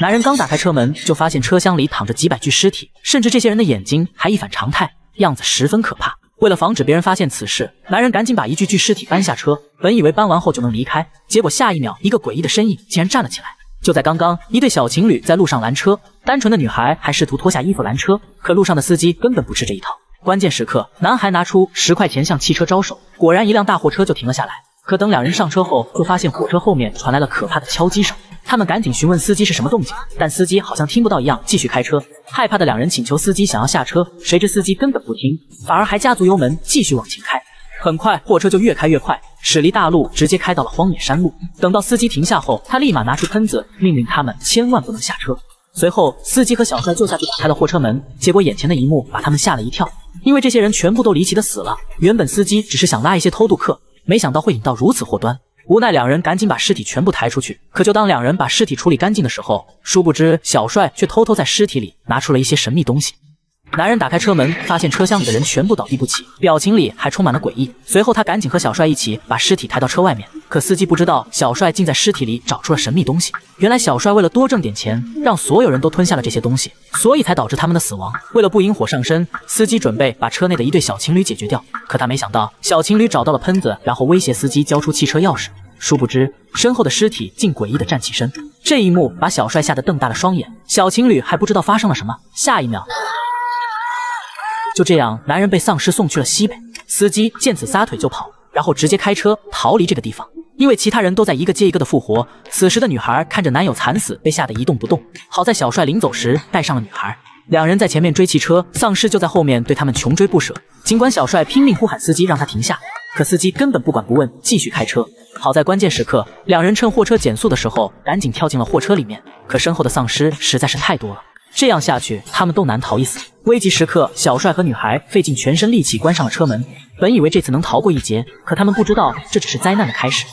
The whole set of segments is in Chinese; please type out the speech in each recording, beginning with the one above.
男人刚打开车门，就发现车厢里躺着几百具尸体，甚至这些人的眼睛还一反常态，样子十分可怕。为了防止别人发现此事，男人赶紧把一具具尸体搬下车，本以为搬完后就能离开，结果下一秒，一个诡异的身影竟然站了起来。就在刚刚，一对小情侣在路上拦车，单纯的女孩还试图脱下衣服拦车，可路上的司机根本不吃这一套。关键时刻，男孩拿出十块钱向汽车招手，果然一辆大货车就停了下来。可等两人上车后，就发现火车后面传来了可怕的敲击声。他们赶紧询问司机是什么动静，但司机好像听不到一样，继续开车。害怕的两人请求司机想要下车，谁知司机根本不听，反而还加足油门继续往前开。很快，货车就越开越快，驶离大路，直接开到了荒野山路。等到司机停下后，他立马拿出喷子，命令他们千万不能下车。随后，司机和小帅就下去打开了货车门，结果眼前的一幕把他们吓了一跳，因为这些人全部都离奇的死了。原本司机只是想拉一些偷渡客，没想到会引到如此祸端。无奈，两人赶紧把尸体全部抬出去。可就当两人把尸体处理干净的时候，殊不知小帅却偷偷在尸体里拿出了一些神秘东西。男人打开车门，发现车厢里的人全部倒地不起，表情里还充满了诡异。随后，他赶紧和小帅一起把尸体抬到车外面。可司机不知道，小帅竟在尸体里找出了神秘东西。原来，小帅为了多挣点钱，让所有人都吞下了这些东西，所以才导致他们的死亡。为了不引火上身，司机准备把车内的一对小情侣解决掉。可他没想到，小情侣找到了喷子，然后威胁司机交出汽车钥匙。殊不知，身后的尸体竟诡异的站起身。这一幕把小帅吓得瞪大了双眼。小情侣还不知道发生了什么，下一秒。就这样，男人被丧尸送去了西北。司机见此撒腿就跑，然后直接开车逃离这个地方。因为其他人都在一个接一个的复活。此时的女孩看着男友惨死，被吓得一动不动。好在小帅临走时带上了女孩，两人在前面追汽车，丧尸就在后面对他们穷追不舍。尽管小帅拼命呼喊司机让他停下，可司机根本不管不问，继续开车。好在关键时刻，两人趁货车减速的时候，赶紧跳进了货车里面。可身后的丧尸实在是太多了。这样下去，他们都难逃一死。危急时刻，小帅和女孩费尽全身力气关上了车门，本以为这次能逃过一劫，可他们不知道这只是灾难的开始。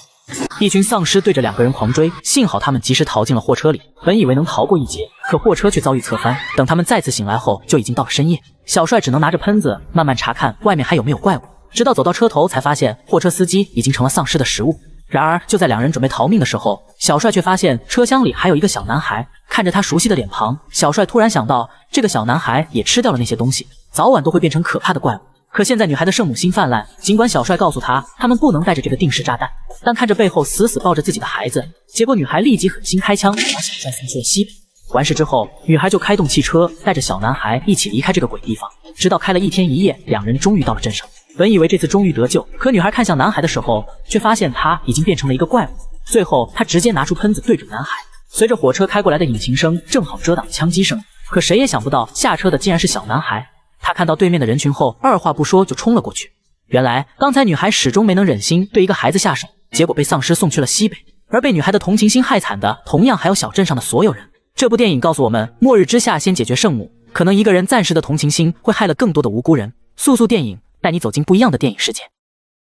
一群丧尸对着两个人狂追，幸好他们及时逃进了货车里，本以为能逃过一劫，可货车却遭遇侧翻。等他们再次醒来后，就已经到了深夜。小帅只能拿着喷子慢慢查看外面还有没有怪物，直到走到车头，才发现货车司机已经成了丧尸的食物。然而，就在两人准备逃命的时候，小帅却发现车厢里还有一个小男孩。看着他熟悉的脸庞，小帅突然想到，这个小男孩也吃掉了那些东西，早晚都会变成可怕的怪物。可现在女孩的圣母心泛滥，尽管小帅告诉她，他们不能带着这个定时炸弹，但看着背后死死抱着自己的孩子，结果女孩立即狠心开枪，把小帅送去了西北。完事之后，女孩就开动汽车，带着小男孩一起离开这个鬼地方，直到开了一天一夜，两人终于到了镇上。本以为这次终于得救，可女孩看向男孩的时候，却发现他已经变成了一个怪物。最后，她直接拿出喷子对准男孩，随着火车开过来的引擎声，正好遮挡枪击声。可谁也想不到，下车的竟然是小男孩。他看到对面的人群后，二话不说就冲了过去。原来，刚才女孩始终没能忍心对一个孩子下手，结果被丧尸送去了西北。而被女孩的同情心害惨的，同样还有小镇上的所有人。这部电影告诉我们，末日之下先解决圣母，可能一个人暂时的同情心会害了更多的无辜人。速速电影。带你走进不一样的电影世界。